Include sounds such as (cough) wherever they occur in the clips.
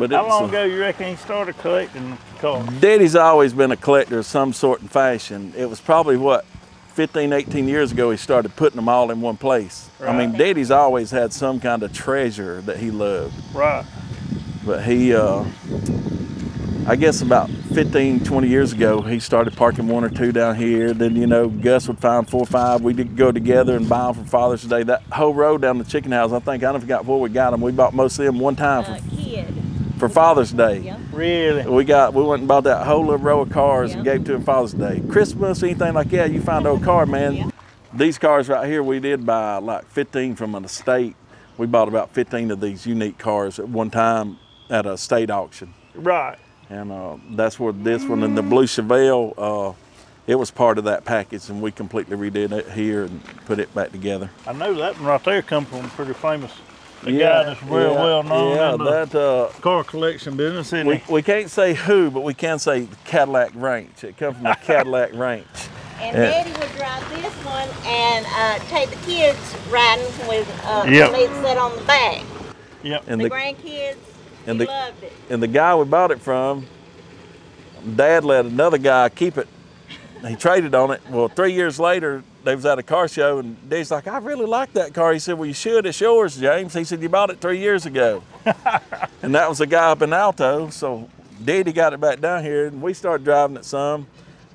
But How long uh, ago you reckon he started collecting cars? Daddy's always been a collector of some sort and fashion. It was probably what 15, 18 years ago he started putting them all in one place. I mean, Right. Daddy's always had some kind of treasure that he loved. Right. But he, uh, I guess about 15, 20 years ago, he started parking one or two down here. Then, you know, Gus would find four or five. We'd go together and buy them for Father's Day. That whole road down the chicken house, I think, I don't forgot where we got them. We bought most of them one time Uh, for, kid. For Father's Day. Yep. Really? We got we went and bought that whole little row of cars and Yeah. gave to him Father's Day. Christmas, anything like that, you find old car, man. Yeah. These cars right here, we did buy like 15 from an estate. We bought about 15 of these unique cars at one time at a state auction. Right. And uh, that's where this one and the blue Chevelle, uh, it was part of that package and we completely redid it here and put it back together. I know that one right there come from a pretty famous a Yeah, guy that's real yeah, well known Yeah, in the that, uh, car collection business, isn't we, he? we can't say who, but we can say Cadillac Ranch. It comes from a (laughs) Cadillac Ranch. And Yeah. Daddy would drive this one and uh, take the kids riding with, uh, Yep. and they'd sit on the back. Yep. And the, the, grandkids, and the- loved it. and the guy we bought it from, Dad let another guy keep it. He traded on it. Well, three years later, they was at a car show, and Dad's like, "I really like that car." He said, "Well, you should. It's yours, James." He said, "You bought it three years ago," (laughs) and that was a guy up in Alto. So Daddy got it back down here, and we started driving it some.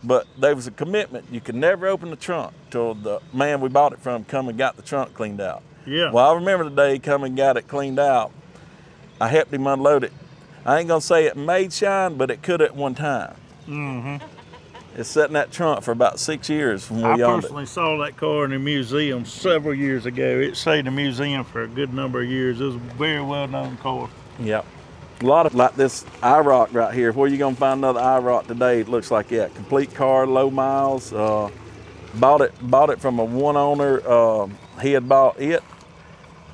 But there was a commitment. You could never open the trunk till the man we bought it from come and got the trunk cleaned out. Yeah. Well, I remember the day he come and got it cleaned out. I helped him unload it. I ain't gonna say it made shine, but it could at one time. hmm It's sat in that trunk for about six years from I we owned it. personally saw that car in the museum several years ago. It stayed in the museum for a good number of years. It was a very well known car. Yep. A lot of like this IROC right here. Where you gonna find another IROC today? It looks like yeah, complete car, low miles. Uh, bought it bought it from a one owner. Um, he had bought it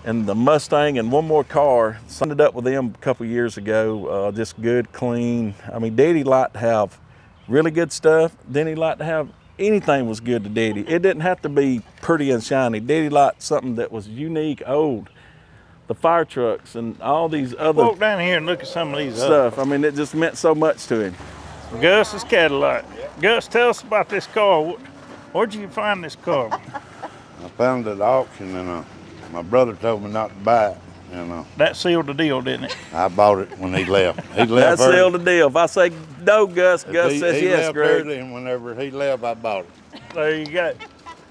and the Mustang and one more car. Signed it up with them a couple years ago. Uh, just good, clean. I mean, Daddy liked to have really good stuff. Then he liked to have anything was good to Daddy. It didn't have to be pretty and shiny. Daddy liked something that was unique, old. The fire trucks and all these other Walk down here and look at some of these other stuff. I mean, it just meant so much to him. Gus's Cadillac. Gus, tell us about this car. Where'd you find this car? I found it at auction and uh, my brother told me not to buy it. And uh, That sealed the deal, didn't it? I bought it when he left. He (laughs) That left early. sealed the deal. If I say no, Gus, Gus he, says he yes, left Greg. early and whenever he left, I bought it. There you go.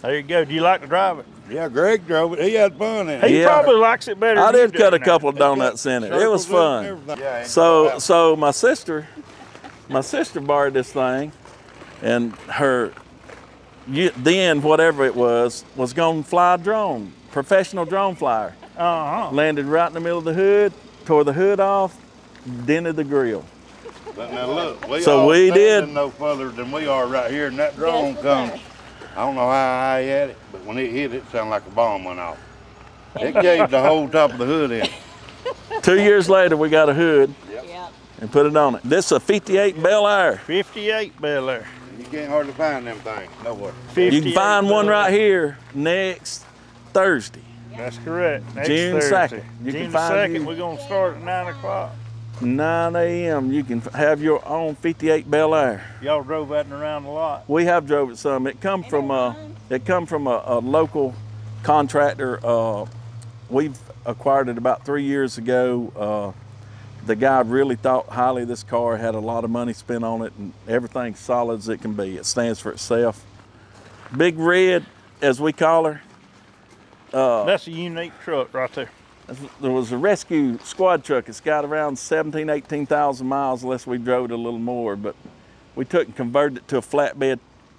There you go. Do you like to drive it? Yeah, Greg drove it. He had fun in it. He Yeah. probably likes it better. I than you did cut a couple of donuts in it. It was fun. Yeah, So, so my sister, my sister borrowed this thing, and her, then whatever it was, was going to fly a drone, professional drone flyer. Uh-huh. Landed right in the middle of the hood, tore the hood off, dented the grill. But now look, we So all we did- no further than we are right here, and that drone Yes, comes. sir. I don't know how high he had it, but when it hit, it sounded like a bomb went off. It gave the (laughs) whole top of the hood in. Two years later, we got a hood Yep. and put it on it. This is a 58 Bel Air. 58 Bel Air. You can't hardly find them things nowhere. You can find one right here next Thursday. That's correct. Next June Thursday. 2nd. You can June 2nd, you- we're going to start at 9 o'clock. 9 a.m. You can have your own 58 Bel Air. Y'all drove that and around a lot. We have drove it some. It come from a, it come from a, a local contractor. Uh, we've acquired it about three years ago. Uh, the guy really thought highly of this car, had a lot of money spent on it, and everything's solid as it can be. It stands for itself. Big Red, as we call her. Uh, That's a unique truck right there. there was a rescue squad truck. It's got around 17, 18,000 miles, unless we drove it a little more. But we took and converted it to a flatbed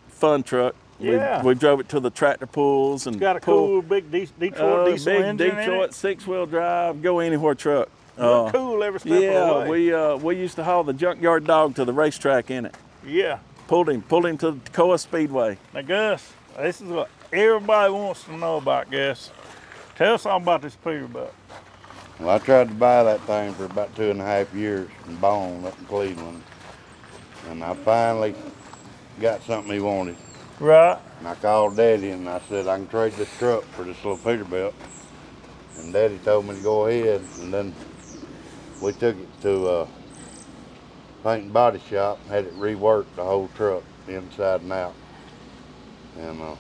fun truck. Yeah. We, we drove it to the tractor pulls and It's got a pull- cool big De- Detroit uh, diesel big engine in Detroit six-wheel drive, go anywhere truck. Uh, cool every step of yeah, the way. we uh, we used to haul the junkyard dog to the racetrack in it. yeah. Pulled him, pulled him to the Toccoa Speedway. Now, Gus, this is what everybody wants to know about Gus. Tell us all about this Peterbilt. Well, I tried to buy that thing for about two and a half years from Bone up in Cleveland. And I finally got something he wanted. Right. And I called Daddy and I said, I can trade this truck for this little Peterbilt. And Daddy told me to go ahead. And then we took it to a paint and body shop, had it reworked the whole truck inside and out, and uh,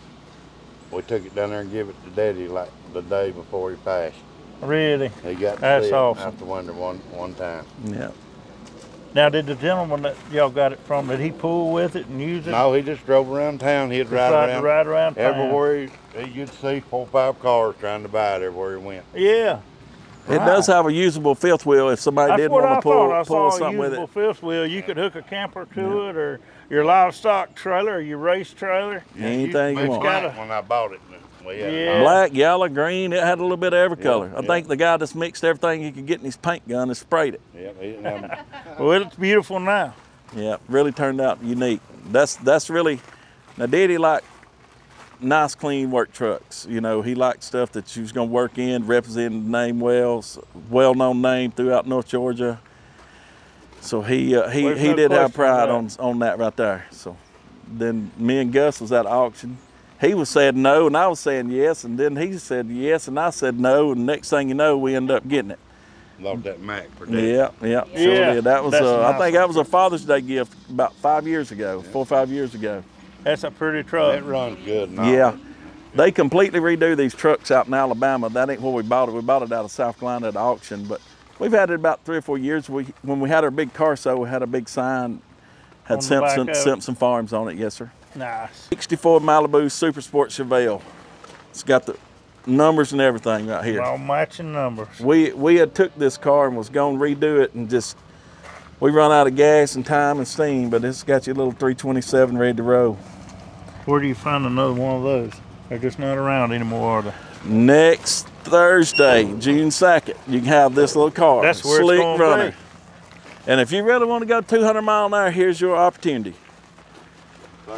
we took it down there and give it to Daddy like the day before he passed. Really? He got to That's see it awesome. out the window one one time. Yeah. Now, did the gentleman that y'all got it from, did he pull with it and use it? No, he just drove around town. He'd Just ride like around ride around town. everywhere. He, he, you'd see four, or five cars trying to buy it everywhere he went. Yeah. It does have a usable fifth wheel if somebody That's did what want to pull, thought. I pull saw a something with usable it. fifth wheel. You could hook a camper to it, or your livestock trailer, or your race trailer. Anything you It's want. black Gotta- when I bought it. We Yeah. Black, yellow, green, it had a little bit of every Yeah, color. I yeah. think the guy just mixed everything he could get in his paint gun and sprayed it. Yep, he didn't have Well, it's beautiful now. Yeah, really turned out unique. That's that's really now Daddy liked nice clean work trucks. You know, he liked stuff that you was gonna work in, representing the name Wells, well known name throughout North Georgia. So he uh, he, There's he no did have pride on on that right there. So then me and Gus was at auction. He was saying no, and I was saying yes, and then he said yes, and I said no, and next thing you know, we end up getting it. Loved that Mack for Daddy. Yeah, yeah, sure Yeah, did. That was, that's a uh, I think that was a Father's Day gift about five years ago, four or five years ago. That's a pretty truck. It runs good now. Yeah, they completely redo these trucks out in Alabama. That ain't where we bought it. We bought it out of South Carolina at auction, but we've had it about three or four years. We when we had our big car show, we had a big sign had Simpson back of it. Simpson Farms on it. Yes, sir. Nice. 64 Malibu Super Sport Chevelle. It's got the numbers and everything right here. All matching numbers. We we had took this car and was going to redo it and just we run out of gas and time and steam, but it's got your little 327 ready to roll. Where do you find another one of those? They're just not around anymore, are they? Next Thursday, June 2nd, you can have this little car. That's where Slick it's going runner. to be. And if you really want to go 200 mile an hour, here's your opportunity.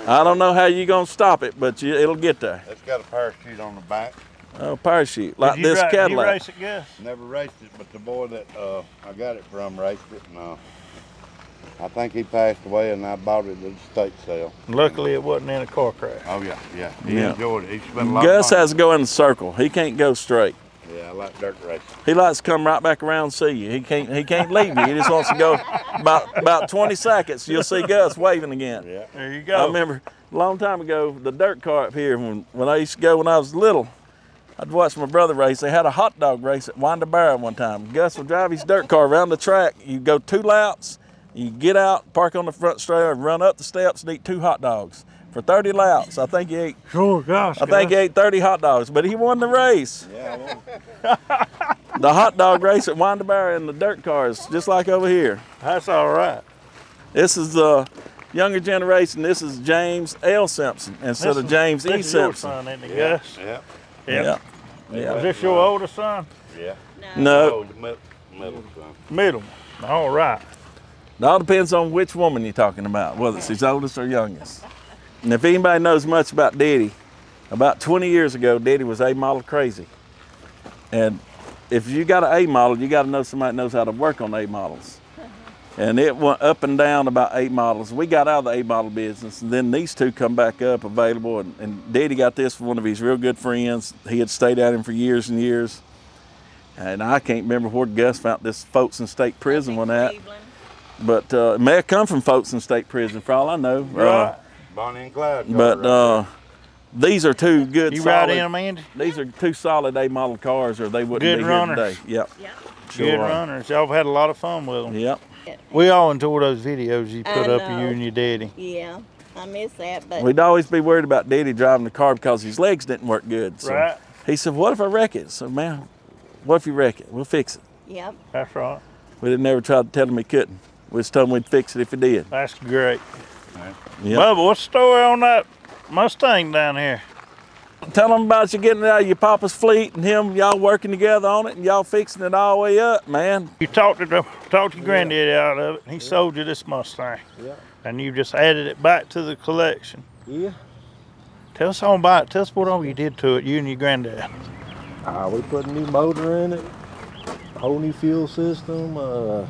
I don't know how you're going to stop it, but you, it'll get there. It's got a parachute on the back. Oh, parachute, like Did you this ri- did you race it, Gus? Never raced it, but the boy that uh, I got it from raced it, and uh, I think he passed away, and I bought it at the state sale. Luckily, it wasn't in a car crash. Oh yeah, yeah. He Yeah. enjoyed it. He spent a lot Gus of money. has to go in a circle. He can't go straight. Yeah, I like dirt racing. He likes to come right back around and see you. He can't he can't leave you. He just wants to go about about 20 seconds. You'll see Gus waving again. Yeah. There you go. I remember a long time ago, the dirt car up here, when, when I used to go when I was little, I'd watch my brother race. They had a hot dog race at Winder Barrow one time. Gus would drive his dirt car around the track. You go two laps, you get out, park on the front straight, run up the steps and eat two hot dogs. For 30 laps, I think he ate, Sure, gosh. I think he ate 30 hot dogs, but he won the race. Yeah, well, (laughs) The hot dog race at Winder Barrow in the dirt cars, just like over here. That's all right. This is the younger generation. This is James L. Simpson instead This of James this E. is your Simpson. son, isn't it, yeah, Gus? yeah, Yeah. Yeah. Is this your oldest son? yeah. No, Oh, mid- middle son. Middle. All right. It all depends on which woman you're talking about, whether it's his oldest or youngest. And if anybody knows much about Diddy, about 20 years ago, Diddy was A model crazy. And if you got an A model, you got to know somebody that knows how to work on A models. And it went up and down about eight models. We got out of the A model business, and then these two come back up available. And, and Daddy got this from one of his real good friends. He had stayed at him for years and years. And I can't remember where Gus found this Folsom State Prison one at, Cleveland. But uh, it may have come from Folsom State Prison for all I know. Uh, Right. Bonnie and Clyde. but right uh, these are two good. You solid, ride in them, Andy? These are two solid A model cars, or they wouldn't Good be runners. here today. Yep. Yep. Sure Good runners. Y'all had a lot of fun with them. Yep. We all enjoy those videos you put up of you and your daddy. Yeah. I miss that, but We'd always be worried about Daddy driving the car because his legs didn't work good. So Right. he said, "What if I wreck it?" So man, what if you wreck it? We'll fix it. yep. That's right. We didn't ever try to tell him he couldn't. We just told him we'd fix it if he did. That's great. Yep. Bubba, what's the story on that Mustang down here? Tell them about you getting it out of your papa's fleet and him, y'all working together on it and y'all fixing it all the way up, man. You talked to the, talked your granddaddy out of it, and he sold you this Mustang. Yeah. And you just added it back to the collection. Yeah. Tell us all about it. Tell us what all you did to it, you and your granddad. Uh, we put a new motor in it, a whole new fuel system, uh,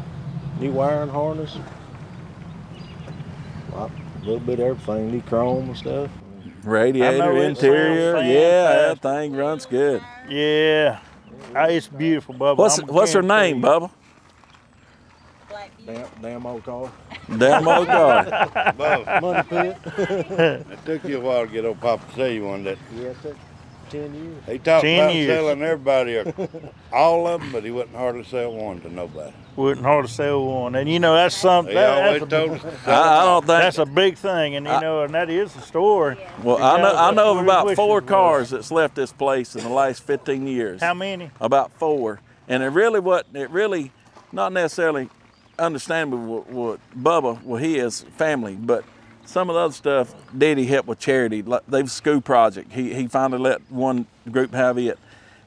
new wiring harness, a little bit of everything, new chrome and stuff. Radiator, interior, yeah, that thing runs good. Yeah. Ah, it's beautiful, Bubba. What's what's her name, you. Bubba? Damn, damn old car. Damn old car. (laughs) Bo, Money pit. (laughs) it took you a while to get old Papa to see you one that yeah, it took ten years. he talked 10 about years. selling everybody, or (laughs) all of them, but he wouldn't hardly sell one to nobody. Wouldn't hardly sell one. And you know, that's something, He that, always that's, a, told us. I, I don't think. that's a big thing. And you I- know, and that is the story. well, I know I know of about four his wishes cars that's left this place in the last 15 years. How many? about four, and it really wasn't. It really, not necessarily understandable what, what Bubba, well, he is family, but some of the other stuff, Diddy helped with charity. Like they school project. He he finally let one group have it,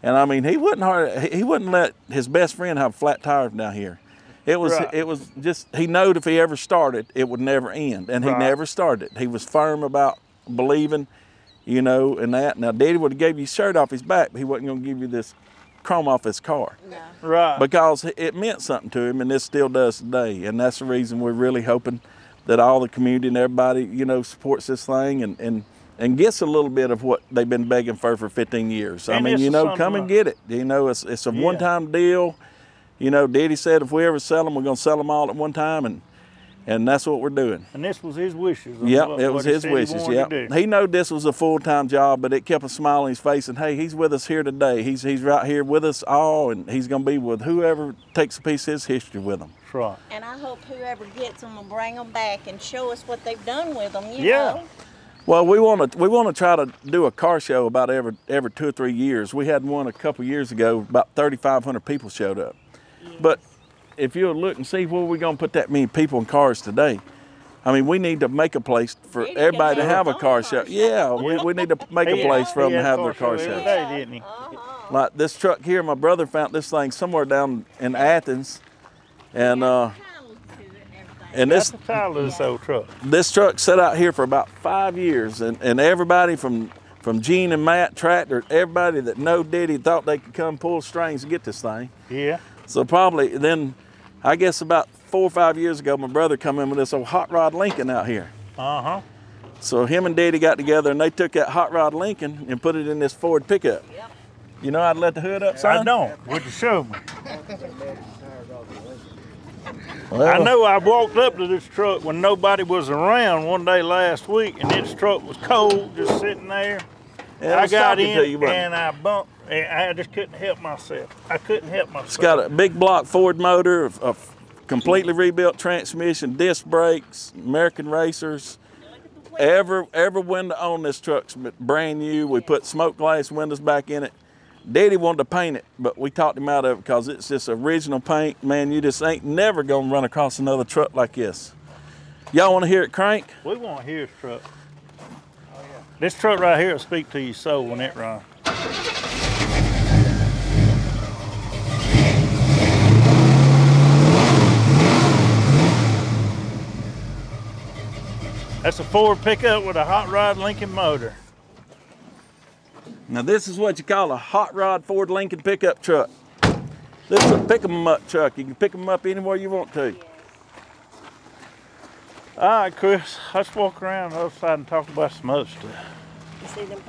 and I mean he wouldn't hard, he he wouldn't let his best friend have a flat tire down here. It was Right. it was just he knowed if he ever started, it would never end, and he Right. never started. He was firm about believing, you know, and that. Now Daddy would have gave you his shirt off his back, but he wasn't going to give you this chrome off his car Right. because it meant something to him, and this still does today. And that's the reason we're really hoping that all the community and everybody, you know, supports this thing and and and gets a little bit of what they've been begging for for 15 years. I mean, you know, come and get it. You know, it's it's a Yeah. one-time deal. You know, Diddy said if we ever sell them, we're gonna sell them all at one time, and and that's what we're doing. and this was his wishes. of Yep, what- it was his said he wishes. wanted Yep, he knew this was a full time job, but it kept a smile on his face. And hey, he's with us here today. He's he's right here with us all, and he's gonna be with whoever takes a piece of his history with him. That's right. And I hope whoever gets them will bring them back and show us what they've done with them, you Yeah. know? Well, we want to we want to try to do a car show about every every two or three years. We had one a couple years ago. About 3,500 people showed up. But if you'll look and see where we're gonna put that many people in cars today. I mean, we need to make a place for Maybe everybody to have have a car car show. show. Yeah, we, we need to make a place for them to have their car every show. day, didn't he? Like this truck here, my brother found this thing somewhere down in Athens, and uh, and That's this the title of this old truck. this truck sat out here for about five years, and, and everybody from from Gene and Matt Tractor, everybody that know Diddy thought they could come pull strings and get this thing. Yeah. So probably then, I guess about four or five years ago, my brother come in with this old hot rod Lincoln out here. Uh huh. So him and Daddy got together and they took that hot rod Lincoln and put it in this Ford pickup. Yep. You know I'd let the hood up, so I don't. Would you show me? Well, I know I walked up to this truck when nobody was around one day last week, and this truck was cold, just sitting there. yeah, I got in you, and I bumped. I just couldn't help myself. I couldn't help myself. It's got a big block Ford motor, a completely rebuilt transmission, disc brakes, American racers. Every every window on this truck's brand new. We put smoke glass windows back in it. Daddy wanted to paint it, but we talked him out of it because it's just original paint. Man, you just ain't never gonna run across another truck like this. Y'all want to hear it crank? We want to hear this truck. This truck right here will speak to your soul when it runs. That's a Ford pickup with a hot rod Lincoln motor. Now this is what you call a hot rod Ford Lincoln pickup truck. This is a pick 'em up truck. You can pick 'em up anywhere you want to. All right, Chris, let's walk around the other side and talk about some other stuff. You see them